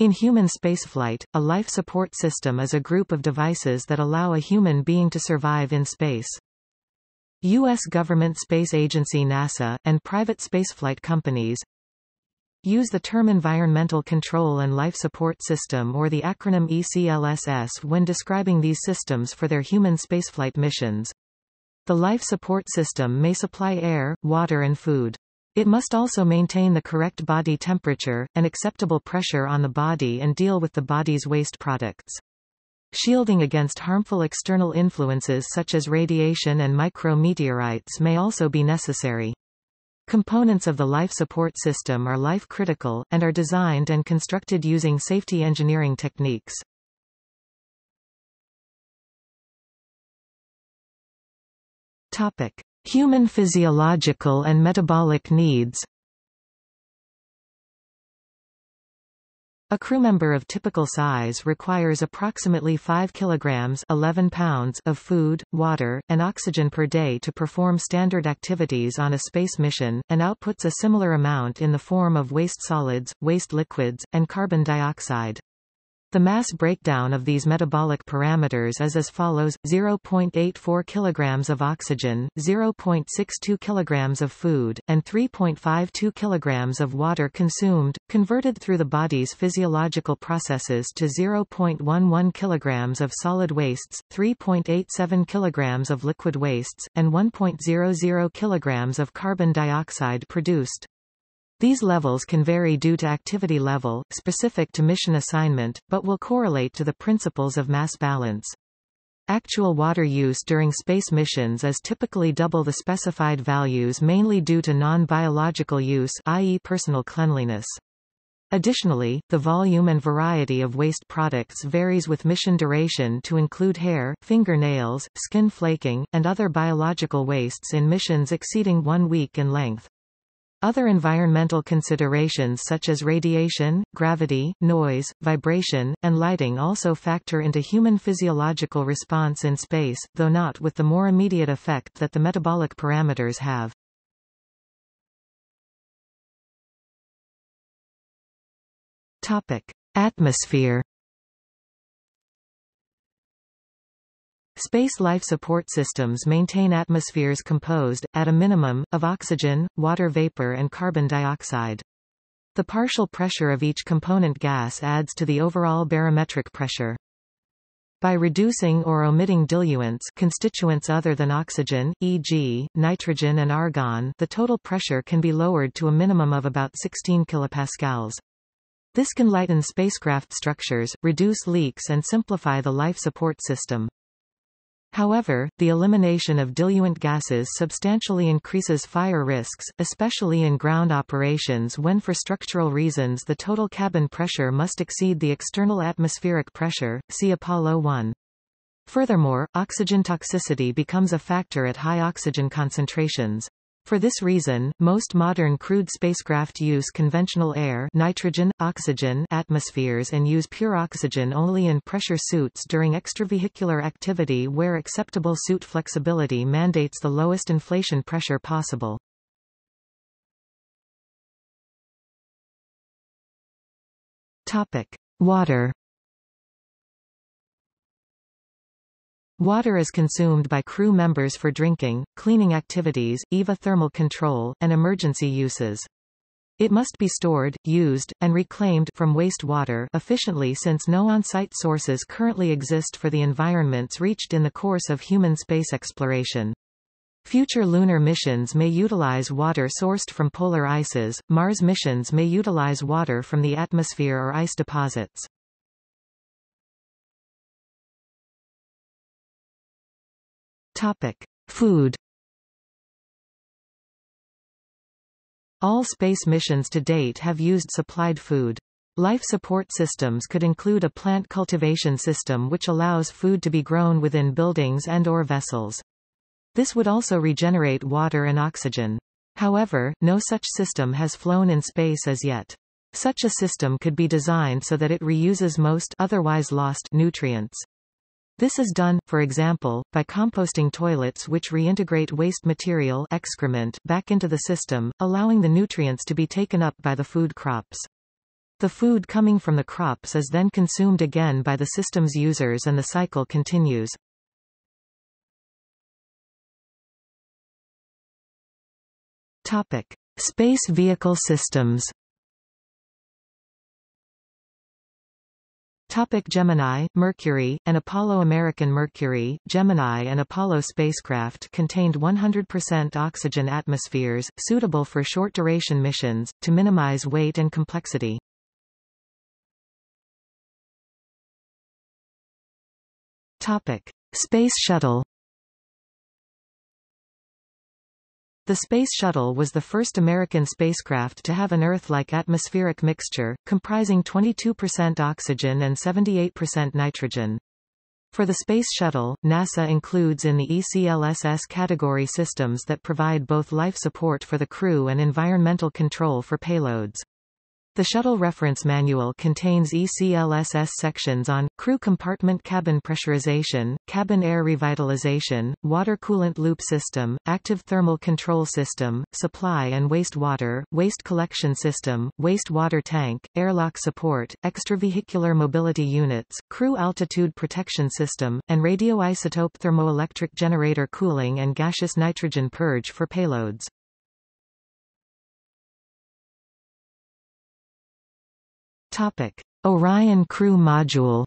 In human spaceflight, a life support system is a group of devices that allow a human being to survive in space. U.S. government space agency NASA, and private spaceflight companies use the term Environmental Control and Life Support System or the acronym ECLSS when describing these systems for their human spaceflight missions. The life support system may supply air, water and food. It must also maintain the correct body temperature, and acceptable pressure on the body and deal with the body's waste products. Shielding against harmful external influences such as radiation and micrometeorites may also be necessary. Components of the life support system are life-critical, and are designed and constructed using safety engineering techniques. Topic. Human physiological and metabolic needs A crewmember of typical size requires approximately 5 kilograms 11 pounds of food, water, and oxygen per day to perform standard activities on a space mission, and outputs a similar amount in the form of waste solids, waste liquids, and carbon dioxide. The mass breakdown of these metabolic parameters is as follows: 0.84 kilograms of oxygen, 0.62 kilograms of food, and 3.52 kilograms of water consumed, converted through the body's physiological processes to 0.11 kilograms of solid wastes, 3.87 kilograms of liquid wastes, and 1.00 kilograms of carbon dioxide produced. These levels can vary due to activity level, specific to mission assignment, but will correlate to the principles of mass balance. Actual water use during space missions is typically double the specified values mainly due to non-biological use i.e. personal cleanliness. Additionally, the volume and variety of waste products varies with mission duration to include hair, fingernails, skin flaking, and other biological wastes in missions exceeding one week in length. Other environmental considerations such as radiation, gravity, noise, vibration, and lighting also factor into human physiological response in space, though not with the more immediate effect that the metabolic parameters have. Topic. Atmosphere Space life support systems maintain atmospheres composed, at a minimum, of oxygen, water vapor and carbon dioxide. The partial pressure of each component gas adds to the overall barometric pressure. By reducing or omitting diluents constituents other than oxygen, e.g., nitrogen and argon the total pressure can be lowered to a minimum of about 16 kilopascals. This can lighten spacecraft structures, reduce leaks and simplify the life support system. However, the elimination of diluent gases substantially increases fire risks, especially in ground operations when for structural reasons the total cabin pressure must exceed the external atmospheric pressure, see Apollo 1. Furthermore, oxygen toxicity becomes a factor at high oxygen concentrations. For this reason, most modern crewed spacecraft use conventional air nitrogen, oxygen atmospheres and use pure oxygen only in pressure suits during extravehicular activity where acceptable suit flexibility mandates the lowest inflation pressure possible. Topic. Water Water is consumed by crew members for drinking, cleaning activities, EVA thermal control, and emergency uses. It must be stored, used, and reclaimed from wastewater efficiently since no on-site sources currently exist for the environments reached in the course of human space exploration. Future lunar missions may utilize water sourced from polar ices, Mars missions may utilize water from the atmosphere or ice deposits. Topic. Food All space missions to date have used supplied food. Life support systems could include a plant cultivation system which allows food to be grown within buildings and or vessels. This would also regenerate water and oxygen. However, no such system has flown in space as yet. Such a system could be designed so that it reuses most otherwise lost nutrients. This is done, for example, by composting toilets which reintegrate waste material excrement back into the system, allowing the nutrients to be taken up by the food crops. The food coming from the crops is then consumed again by the system's users and the cycle continues. Topic. Space vehicle systems Topic Gemini, Mercury, and Apollo American Mercury, Gemini and Apollo spacecraft contained 100% oxygen atmospheres, suitable for short-duration missions, to minimize weight and complexity. Topic. Space Shuttle The Space Shuttle was the first American spacecraft to have an Earth-like atmospheric mixture, comprising 22% oxygen and 78% nitrogen. For the Space Shuttle, NASA includes in the ECLSS category systems that provide both life support for the crew and environmental control for payloads. The Shuttle Reference Manual contains ECLSS sections on, crew compartment cabin pressurization, cabin air revitalization, water coolant loop system, active thermal control system, supply and waste water, waste collection system, waste water tank, airlock support, extravehicular mobility units, crew altitude protection system, and radioisotope thermoelectric generator cooling and gaseous nitrogen purge for payloads. Topic: Orion Crew Module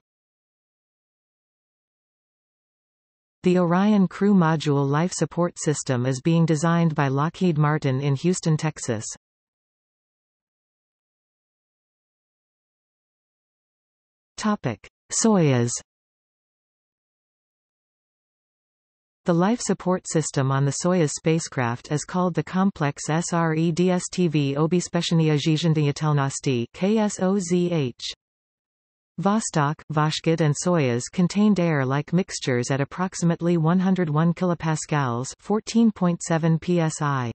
The Orion Crew Module life support system is being designed by Lockheed Martin in Houston, Texas. Topic: Soyuz The life support system on the Soyuz spacecraft is called the Complex SREDSTV Obespecheniya Zhiznedeyatelnosti KSOZH. Vostok, Voskhod and Soyuz contained air-like mixtures at approximately 101 kilopascals, 14.7 psi.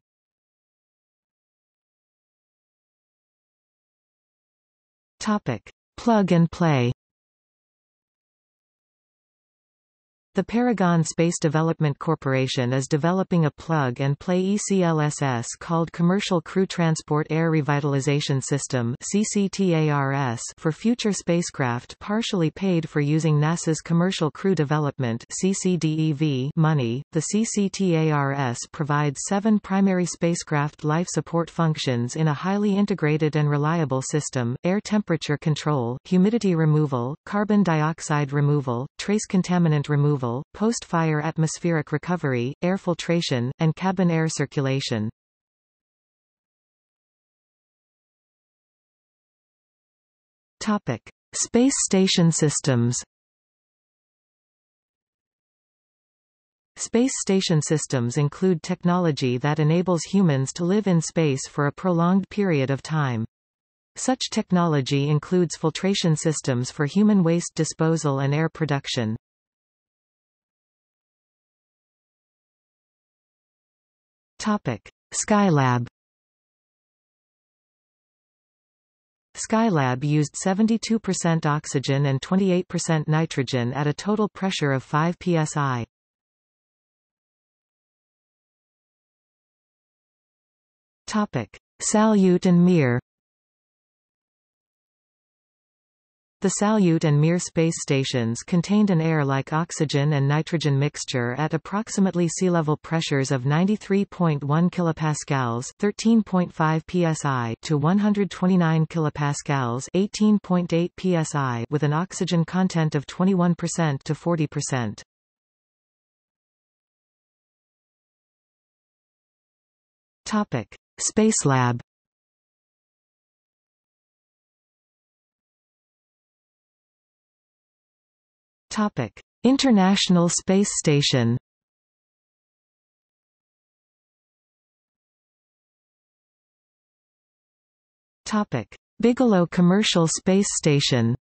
Topic: Plug and play. The Paragon Space Development Corporation is developing a plug-and-play ECLSS called Commercial Crew Transport Air Revitalization System CCTARS for future spacecraft partially paid for using NASA's Commercial Crew Development money. The CCTARS provides seven primary spacecraft life support functions in a highly integrated and reliable system, air temperature control, humidity removal, carbon dioxide removal, trace contaminant removal removal, post-fire atmospheric recovery, air filtration, and cabin air circulation. Topic: Space station systems. Space station systems include technology that enables humans to live in space for a prolonged period of time. Such technology includes filtration systems for human waste disposal and air production. Topic: Skylab Skylab used 72% oxygen and 28% nitrogen at a total pressure of 5 psi. Topic: Salyut and Mir The Salyut and Mir space stations contained an air-like oxygen and nitrogen mixture at approximately sea level pressures of 93.1 kilopascals, 13.5 psi to 129 kilopascals, 18.8 psi with an oxygen content of 21% to 40%. Topic: Spacelab Topic: International Space Station. Topic: Bigelow Commercial Space Station.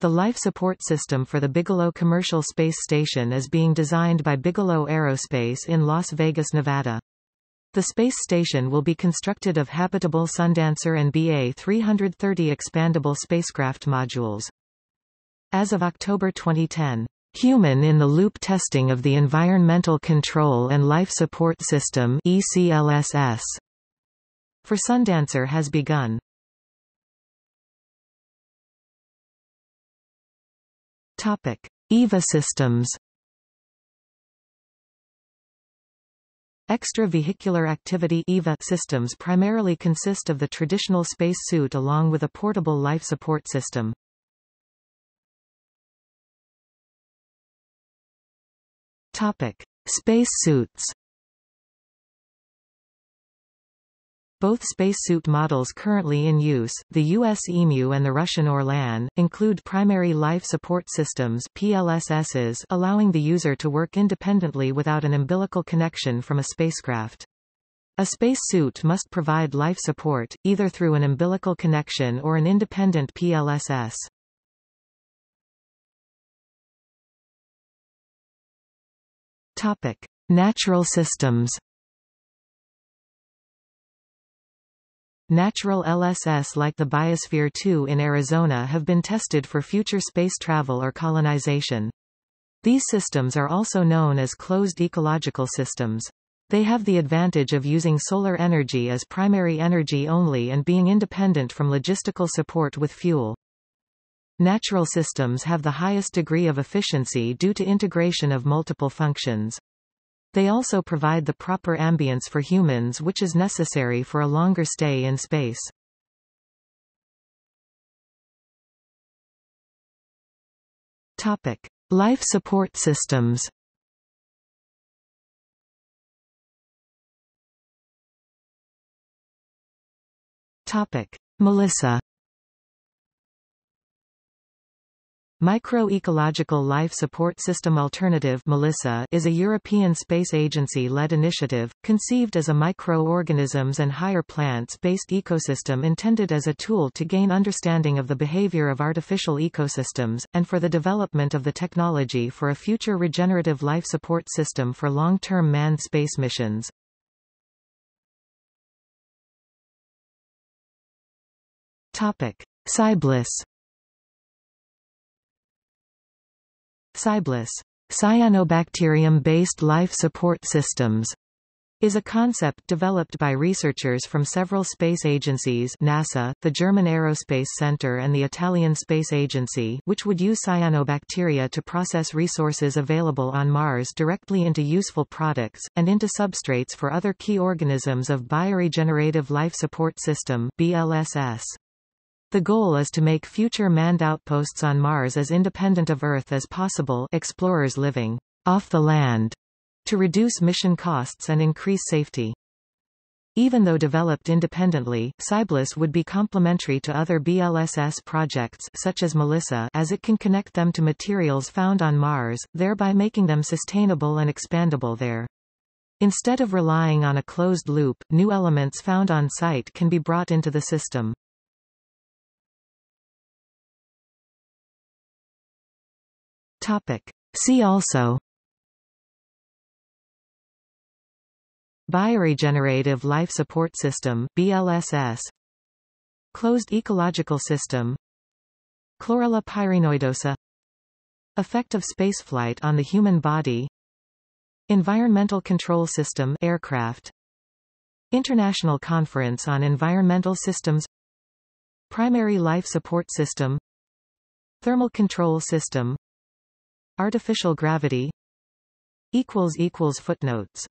The life support system for the Bigelow Commercial Space Station is being designed by Bigelow Aerospace in Las Vegas, Nevada. The space station will be constructed of habitable Sundancer and BA-330 expandable spacecraft modules. As of October 2010, Human-in-the-loop testing of the Environmental Control and Life Support System ECLSS for Sundancer has begun. Topic. EVA systems Extravehicular activity EVA systems primarily consist of the traditional space suit along with a portable life support system. Topic: Space suits. Both spacesuit models currently in use, the U.S. EMU and the Russian Orlan, include primary life support systems PLSSs allowing the user to work independently without an umbilical connection from a spacecraft. A spacesuit must provide life support, either through an umbilical connection or an independent PLSS. Topic. Natural systems Natural LSS like the Biosphere 2 in Arizona have been tested for future space travel or colonization. These systems are also known as closed ecological systems. They have the advantage of using solar energy as primary energy only and being independent from logistical support with fuel. Natural systems have the highest degree of efficiency due to integration of multiple functions. They also provide the proper ambience for humans which is necessary for a longer stay in space. Topic. Life support systems Topic. MELiSSA Microecological Life Support System Alternative MELiSSA is a European Space Agency-led initiative, conceived as a microorganisms and higher plants-based ecosystem intended as a tool to gain understanding of the behavior of artificial ecosystems, and for the development of the technology for a future regenerative life support system for long-term manned space missions. Topic. CyBLiSS CyBLiSS, cyanobacterium-based life support systems, is a concept developed by researchers from several space agencies NASA, the German Aerospace Center and the Italian Space Agency which would use cyanobacteria to process resources available on Mars directly into useful products, and into substrates for other key organisms of Bioregenerative Life Support System BLSS. The goal is to make future manned outposts on Mars as independent of Earth as possible explorers living off the land to reduce mission costs and increase safety. Even though developed independently, CyBLiSS would be complementary to other BLSS projects such as MELiSSA as it can connect them to materials found on Mars, thereby making them sustainable and expandable there. Instead of relying on a closed loop, new elements found on site can be brought into the system. Topic. See also. Bioregenerative Life Support System BLSS Closed Ecological System. Chlorella pyrenoidosa Effect of spaceflight on the human body. Environmental Control System aircraft. International Conference on Environmental Systems. Primary Life Support System. Thermal Control System Artificial gravity Footnotes